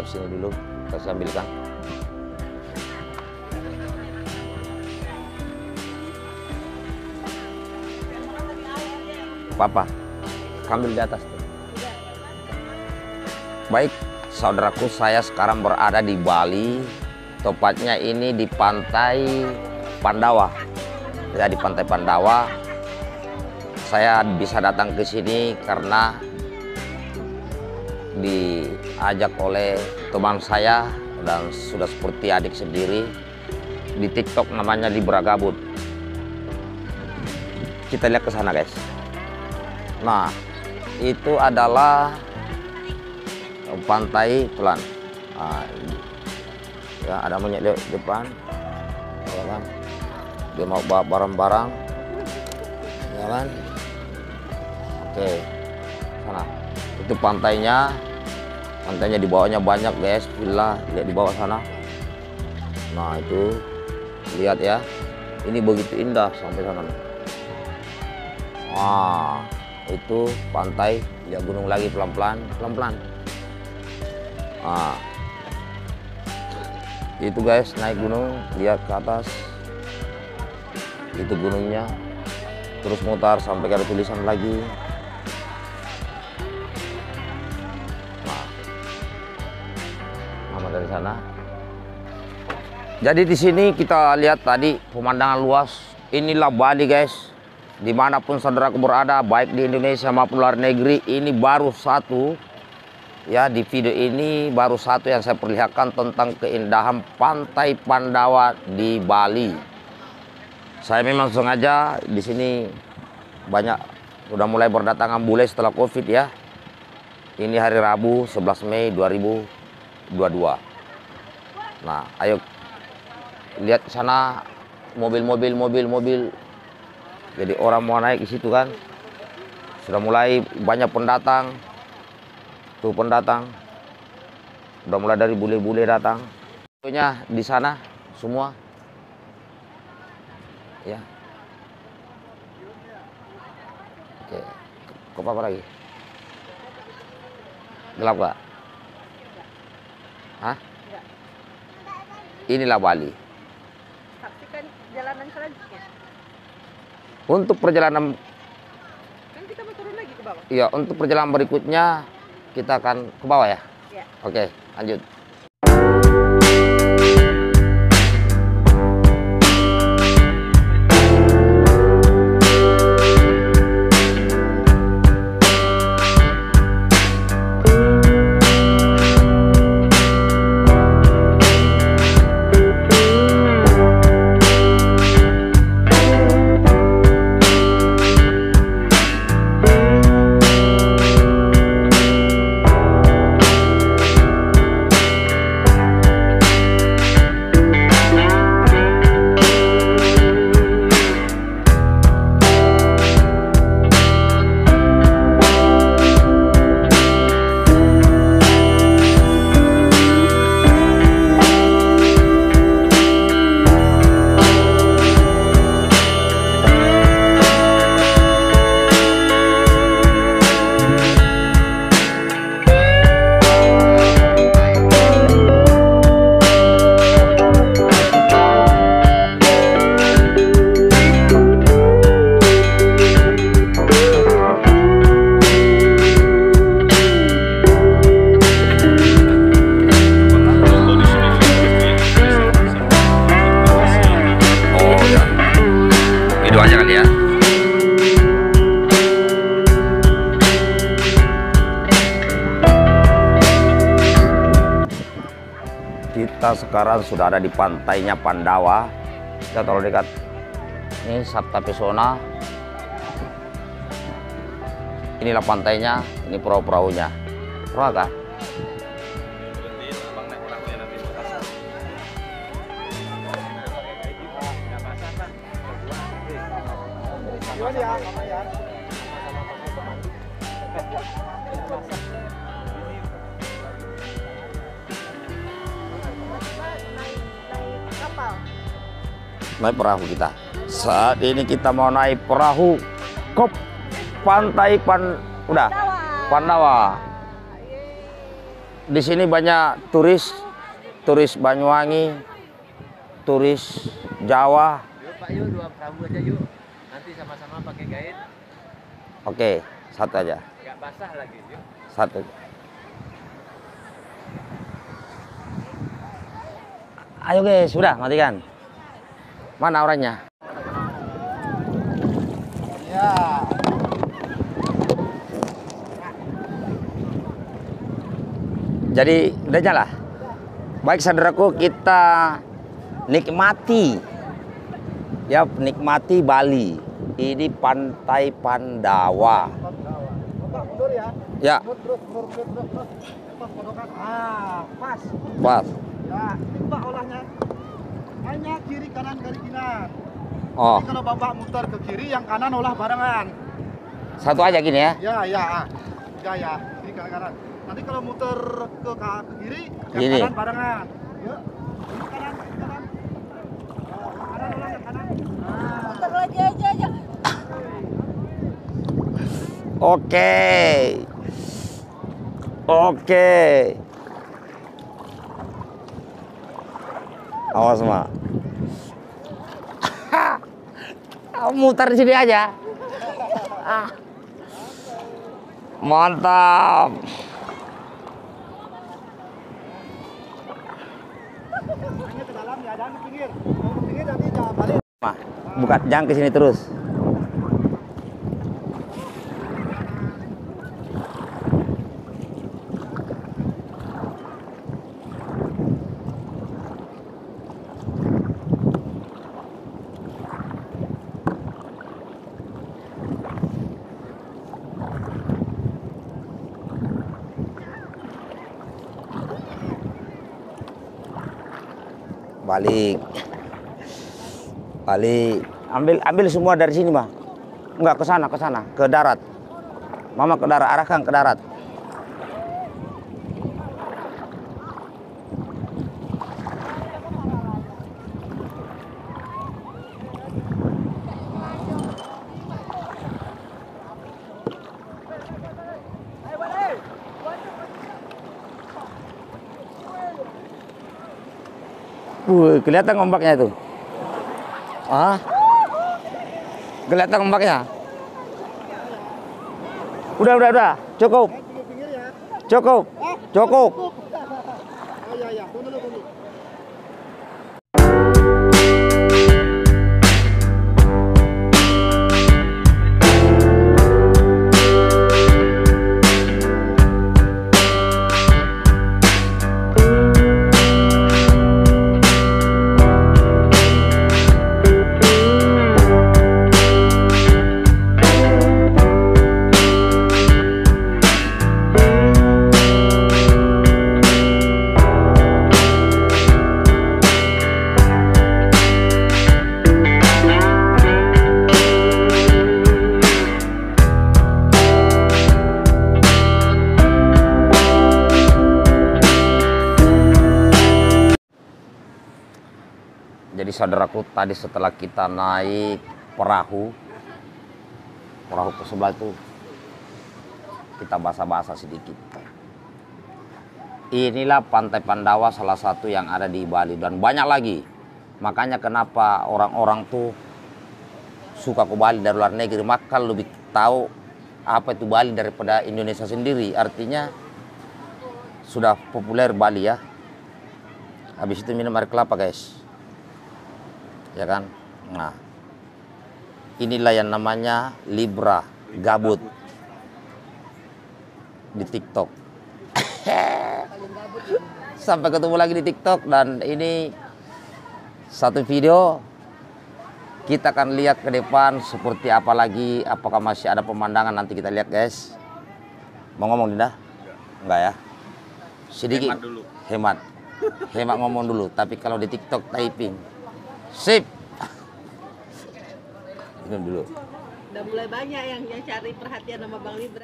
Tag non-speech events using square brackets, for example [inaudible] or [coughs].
ngarep sini dulu kita sambilkan papa ambil di atas tuh. baik saudaraku saya sekarang berada di Bali. Tepatnya ini di pantai Pandawa. Ya di pantai Pandawa. Saya bisa datang ke sini karena diajak oleh teman saya dan sudah seperti adik sendiri di TikTok namanya Libra Gabut. Kita lihat ke sana, guys. Nah, itu adalah pantai pelan. Nah, ya ada monyet di depan, ya kan? Dia mau bawa barang-barang, ya kan? Oke, sana. Itu pantainya, pantainya di bawahnya banyak guys, villa lihat di bawah sana. Nah itu. Lihat ya, ini begitu indah sampai sana. Wah, itu pantai, lihat gunung lagi pelan-pelan, pelan-pelan. Nah, itu guys naik gunung, lihat ke atas, itu gunungnya, terus mutar sampai ada tulisan lagi. Sana. Jadi di sini kita lihat tadi pemandangan luas. Inilah Bali guys. Di mana pun saudaraku berada baik di Indonesia maupun luar negeri ini baru satu. Ya di video ini baru satu yang saya perlihatkan tentang keindahan pantai Pandawa di Bali. Saya memang sengaja di sini banyak sudah mulai berdatangan bule setelah covid ya. Ini hari Rabu 11 Mei 2022 nah ayo. Lihat sana mobil-mobil mobil-mobil jadi orang mau naik di situ kan? Sudah mulai banyak pendatang. Tuh pendatang. Udah mulai dari bule-bule datang. Pokoknya di sana semua. Ya. Oke kok apa lagi? Gelap gak Hah? Inilah Bali. Saksikan jalanan selanjutnya. Untuk perjalanan Kan kita mau turun lagi ke bawah. ya untuk perjalanan berikutnya kita akan ke bawah ya. Ya. Oke, lanjut. Kita sekarang sudah ada di pantainya Pandawa. Kita terlalu dekat. Ini Sabta Pesona. Inilah pantainya, ini perahu-perahunya. Perahu? Kapal. Naik perahu kita. Saat ini kita mau naik perahu ke pantai Pan udah Pandawa. Di sini banyak turis, turis Banyuwangi, turis Jawa. Yuk Pak, yuk dua perahu aja yuk. Nanti sama-sama pakai. Oke, satu aja. Nggak basah lagi, yuk. Satu. Ayo guys, sudah matikan. Mana orangnya? Ya. Jadi udah nyala. Baik saudaraku, kita nikmati ya nikmati Bali. Ini Pantai Pandawa. Ya. Ya. Pas. Ah, pas. Ya. Hanya kiri kanan kiri kanan. Oh, Jadi kalau Bapak muter ke kiri, yang kanan olah barengan. satu aja gini ya. Ya, ya. ah. Ya, ya. Kiri kanan kanan. Nanti kalau muter ke, ke kiri, yang Gini. kanan barengan. Ya. Kanan, kanan. Kanan olah yang kanan. Ah. Muter lagi aja aja. Oke. Oke. Awas, Mak. Mutar sini aja. Ah. Mantap. Hanya ke dalam ya, jangan ke pinggir. Kalau ke pinggir nanti jangan balik. Mak, buka jangan ke sini terus. Balik. Balik. Ambil ambil semua dari sini, Mah. Enggak ke sana, ke sana, ke darat. Mama ke darat, arahkan ke darat. Wuh, kelihatan ombaknya itu. Ah? Kelihatan ombaknya? Udah, udah, udah. Cukup. Ya. Cukup. Ah, Cukup. Saudaraku tadi setelah kita naik perahu, perahu ke sebelah itu kita basa-basa sedikit. Inilah Pantai Pandawa salah satu yang ada di Bali dan banyak lagi. Makanya kenapa orang-orang tuh suka ke Bali dari luar negeri, maka lebih tahu apa itu Bali daripada Indonesia sendiri. Artinya sudah populer Bali ya. Habis itu minum air kelapa guys ya kan? Nah inilah yang namanya libra gabut di TikTok. [coughs] Sampai ketemu lagi di TikTok dan ini satu video. Kita akan lihat ke depan seperti apa lagi apakah masih ada pemandangan. Nanti kita lihat guys. Mau ngomong Dinda? Enggak ya? Sedikit. Hemat dulu. hemat. Hemat ngomong dulu. Tapi kalau di TikTok typing sip minum dulu Udah mulai banyak yang yang cari perhatian sama Bang Libra.